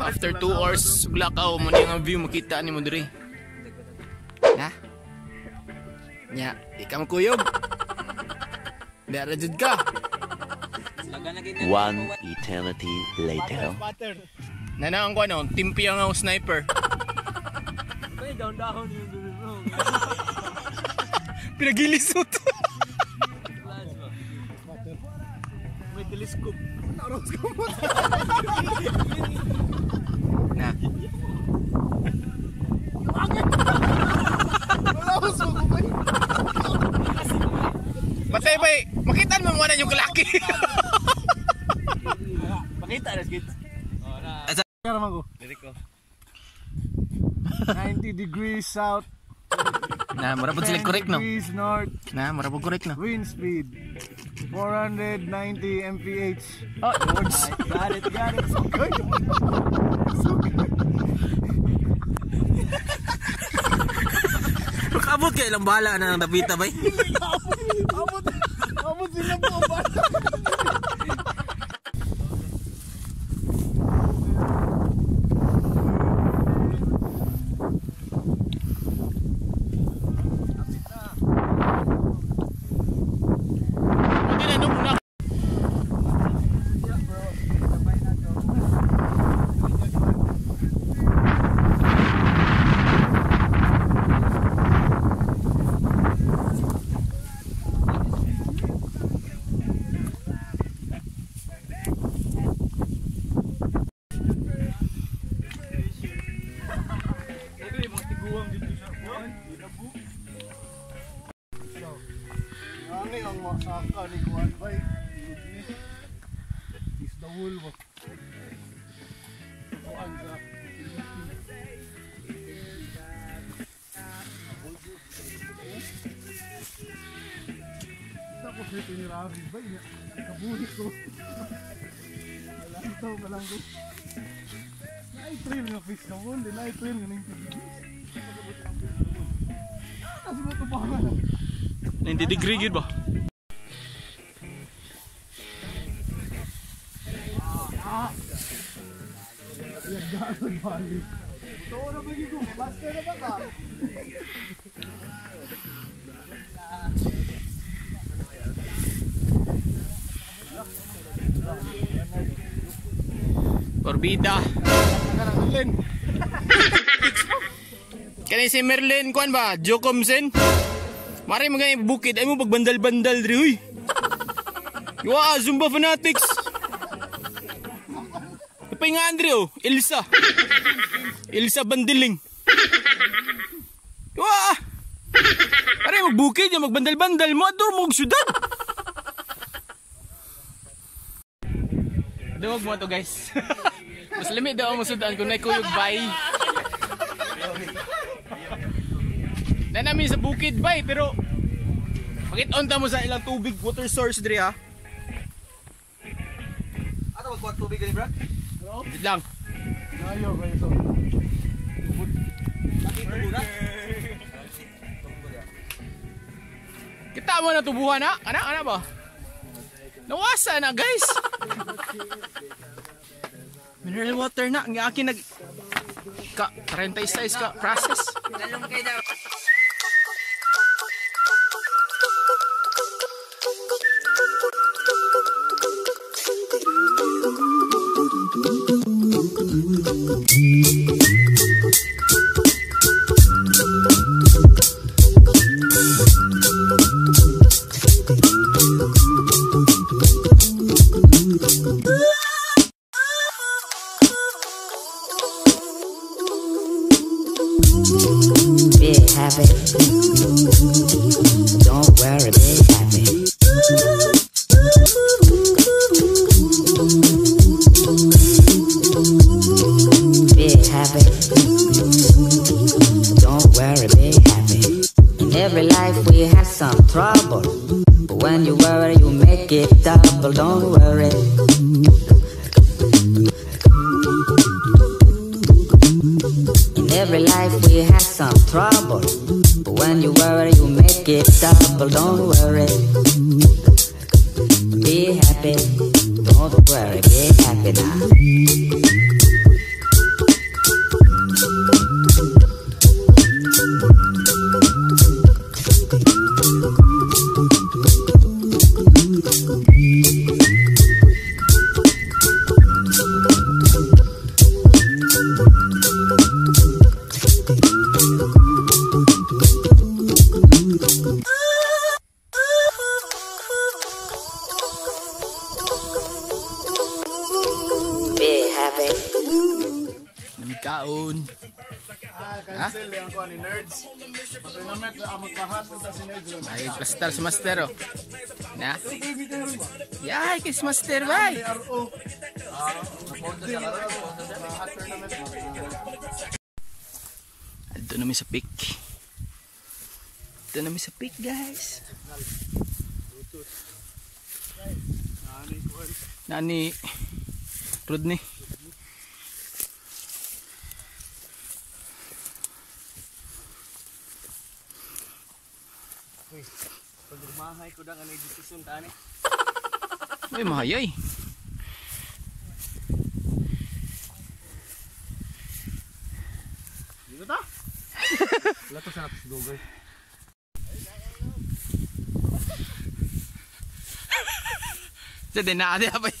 After 2 hours blackout mo ni ang view makita ni mo diri. Na? Nya, di ka makuyog. Dara jud ka. One eternity later. Nanaang ko ano, timpi ang sniper. May down-down yung dulo bro. Pinagilisot. May telescope. Na. Batay bay, makita mo yung kalaki. Na. Oh, na. Kaya naman ko. Diri ko. 90 degrees south, na, mura po 10 sila correct no. degrees north, Na, mura po correct no. wind speed 490 mph. Oh, words. Got it, got it. So good. So good. Abot kay ilang bala na ng Davita bay. Abot, abot sila po ba? Hindi na no muna. Ani ang masaka ni Kuan bay. Is the wool ba? Kuan sa Tapos ito ni Ravi ba? Kabuhi ko. Wala ito ka lang ko. Na-train nga fish na wool. Na-train nga ng 90 degree gid ba? Ka? Orbita. Kani si Merlin kuan ba? Jocomsen. Mari ganyan bukid ay mo pagbandal-bandal diri huy. Wa Zumba Fanatics. Kapay nga Andre oh, Elsa. Elsa Bandiling. Wa. Pare magbukid magbandal-bandal mo ador mo syudad. Duwag mo to guys. Mas limit daw ang masudan kung naikuyog bay. Na namin sa bukid bay pero Bakit onta mo sa ilang tubig water source diri ha? Ato magkuha tubig ni bro. Wait lang. Ayaw kayo to. Kita mo na tubuhan ha? Ana, ana ba? Nawasa na guys. Mineral water na. Ang akin nag... Ka, 36 ka process. Be happy. Don't worry, be happy. Don't worry, be happy now. Namikaon. Ah, cancel yung ni Nerds. Tournament na ang magpahat sa si Nerds. Ay, pastar si Master oh. Na? Yay, kis Master bay. RO. Ito namin sa peak. Ito namin sa peak, guys. Nani Rodney. Pag rumahay ko dang anay desisyon tani. Ay, mahayay. Dito ta? Wala to sa si Google. Sa din na ate abay.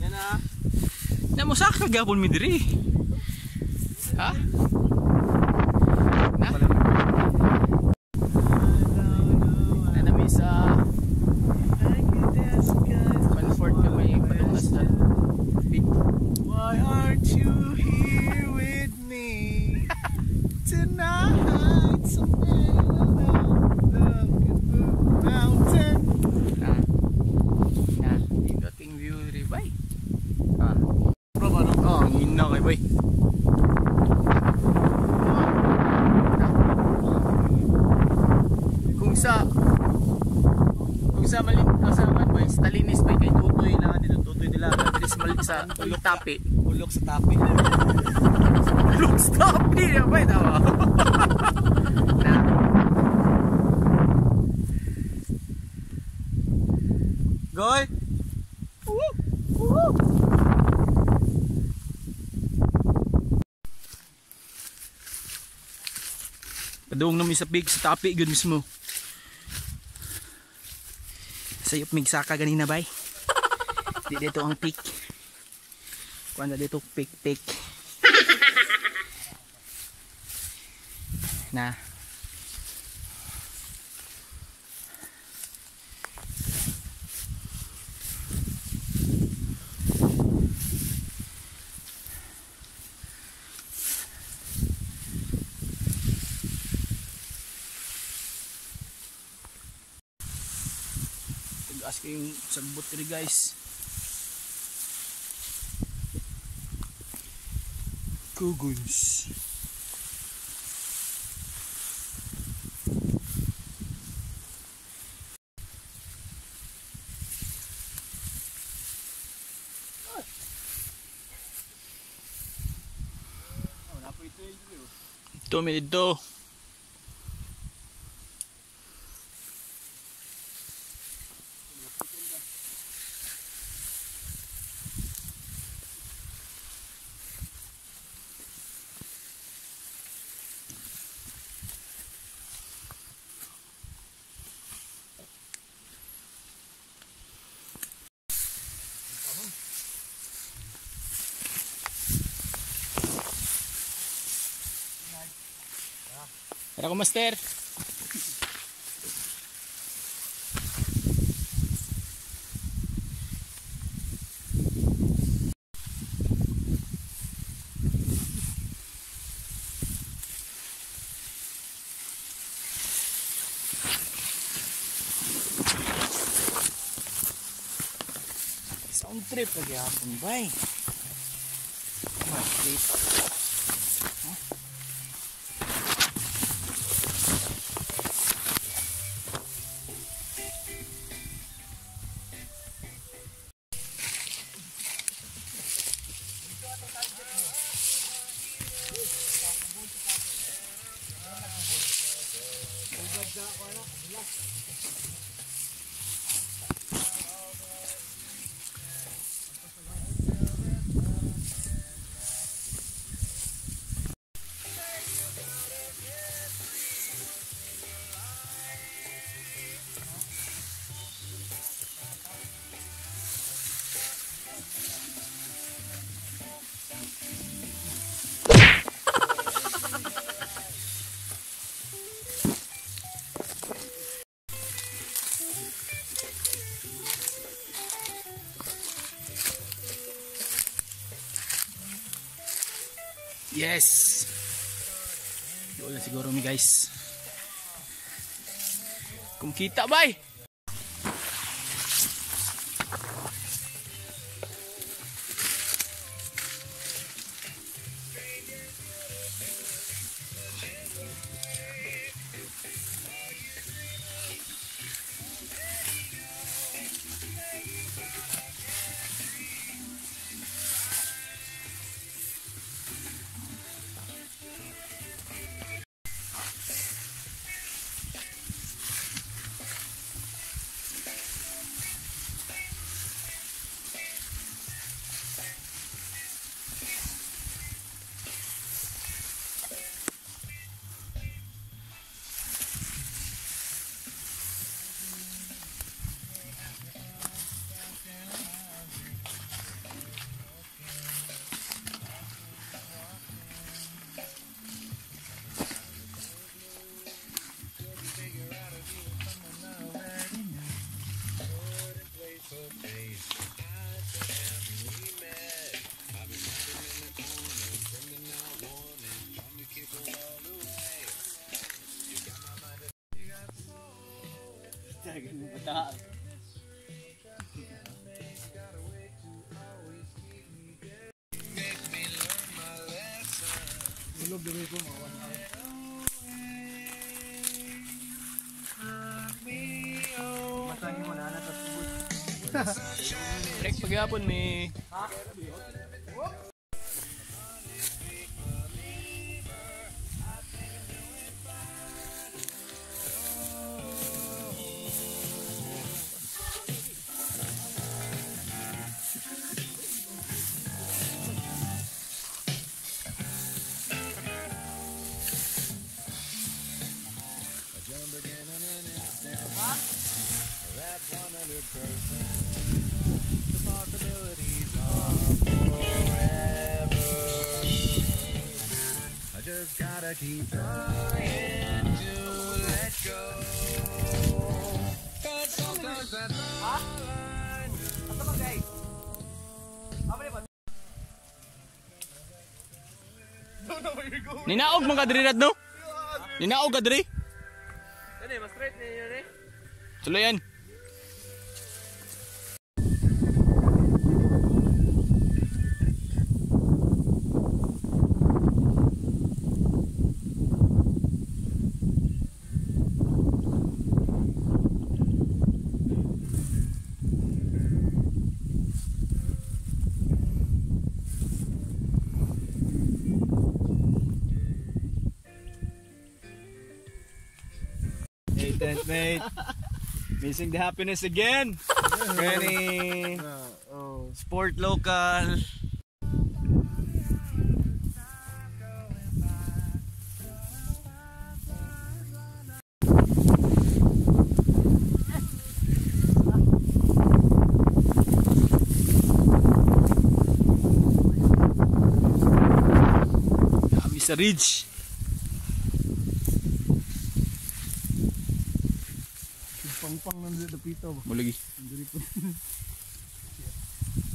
Yan na. Na mo sa kagapon mi diri. Ha? Na? Na nami sa Manford ka may padungas na peak. Why aren't you here with me tonight? Somewhere around the mountain. Na. Na. Dito ting view diri bay. Ah. Bro, ano? Oh, ang hina kay bay. Kung sa kung sa malin sa man boy, sa talinis bay kay tutoy na dito tutoy nila diri sa mali sa ulok tapi. Ulok sa tapi. Ulok sa tapi ya bay tawa. na. Goy. Padung namin sa pig sa tapi gud mismo. Sayop mig saka ganina bay. Di dito ang peak. Kuan dito peak. na. Tagas kayong sagbot rin guys. Kuguns. Ito may dito. Tara ko master. Sound trip trip. Ubad na ako na. Last. Yes! Doon na siguro mi guys. Kung kita bay! Break for ni. Ha? That 100%. Paghapon mi. Ninaog man ka diri radno? Ninaog ka diri? Dali, mas straight na yun eh. Missing the happiness again. Oh. sport local. Ridge. Pang-pang nang dito pito? Mulagi. Diri po.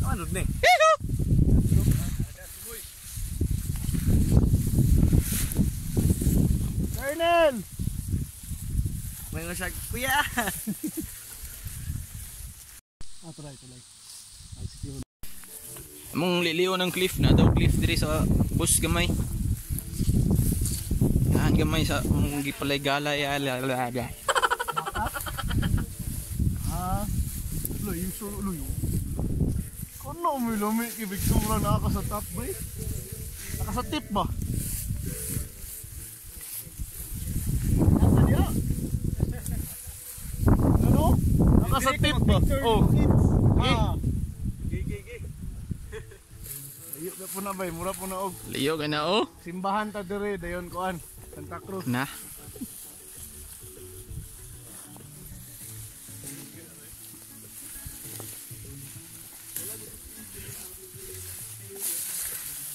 Ano ni? Colonel! May nga shark. Kuya! Ah, tulay, tulay. Ay, sige. Among liliw ng cliff na daw cliff diri sa bus gamay. Yan gamay sa mong gipalay gala ya la la la. Ah. Layo sa layo. Kano may lami ibig sumura na ka sa top ba eh? Naka sa tip ba? Nasa niya? Ano? Naka sa tip ba? Oh. Ah. Liyo na po na ba? Mura po na og. Liyo ka na oh. Simbahan ta dire dayon kuan. Santa Cruz. Na.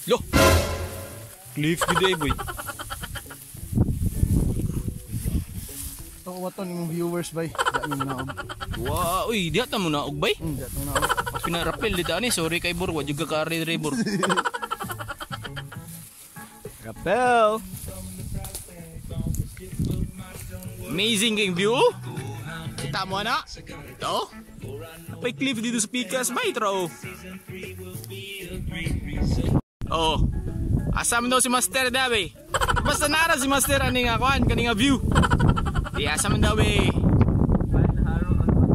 Lo. Cliff ay boy. Ito ko waton imong viewers bay. Dami mo na og. Wow, uy, di ata mo na og bay. Hmm, dato na og. Pinarapel di ani, sorry kay Bor, wa jud ka kari dire Bor. Rappel. Amazing game view. Kita mo na? Ito? May cliff dito sa Picas, may tro. Oh. Asam daw si Master Dabe. Basta nara si Master ani nga kuan kani nga view. Di asam daw eh.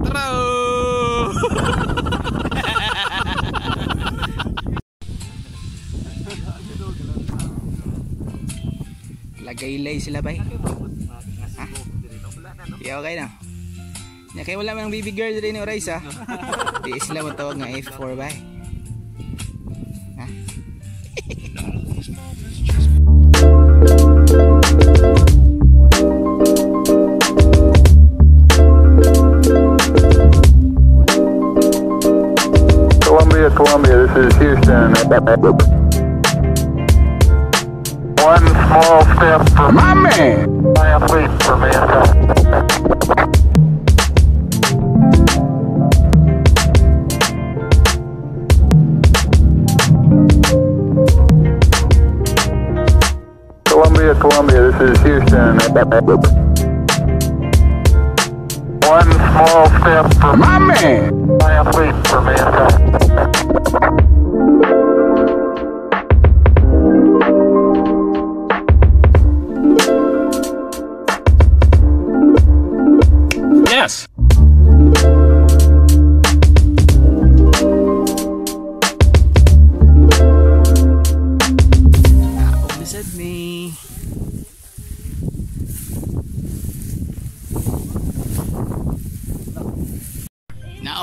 Tro. Lagay-lay sila bay. Ha? Di okay na. Nya kay wala man ang baby girl rin ni Orais ha. Di sila matawag nga F4 bay. Is Houston. One small step for my man. Giant leap for mankind. Columbia, Columbia, this is Houston. One small step for my man. Giant leap for mankind.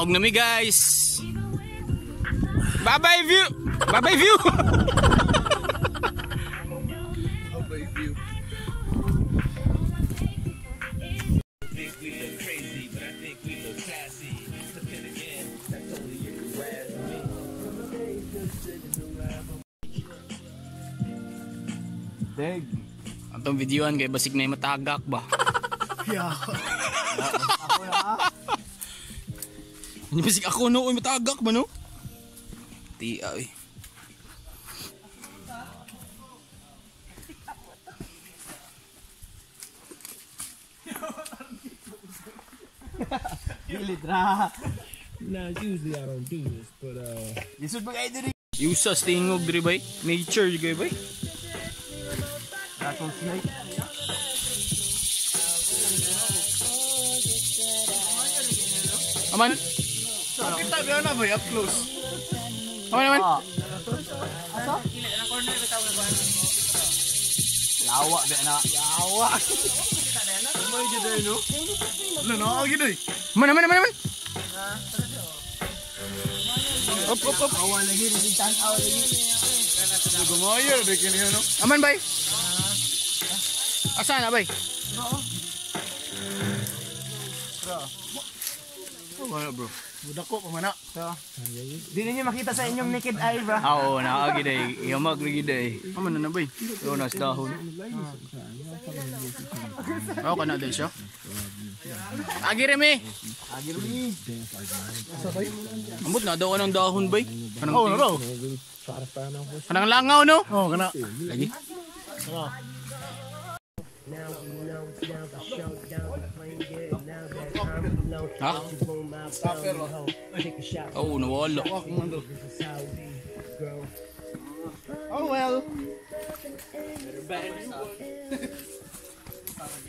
Naog na mi guys. Bye bye view. Bye bye view. Deg. Atong videoan kay basig na matagak ba. Yeah. Hindi ako no, uy, matagak ba no? Ti ay. Gilid ra. No, usually I don't do this, but uh, Lisod ba kayo diri? Yusa stingog diri bay. Nature gay bay. Rattlesnake. Aman. Kita ba na ba up close? Aman aman. Lawa ba na? Lawa. May gid ay no. Ano na gid ay? Aman aman aman aman. Up up up. Awa lagi ni tan awa lagi. Gumayo de kini no. Aman bay. Asa na bay? Wala bro. Budak ko pamana. di ninyo makita sa inyong naked eye, bro. Ah, oo, naagi day. Yamag na gid ay. Aman na na bay. Yo nas dahon. Ako ka na din siya. Agi remi. Agi rin. Ambot na daw anong dahon bay. Anong Oh, no. Anong langaw no? Oh, kana. Lagi. Ha? Oh, nawala. Oh well.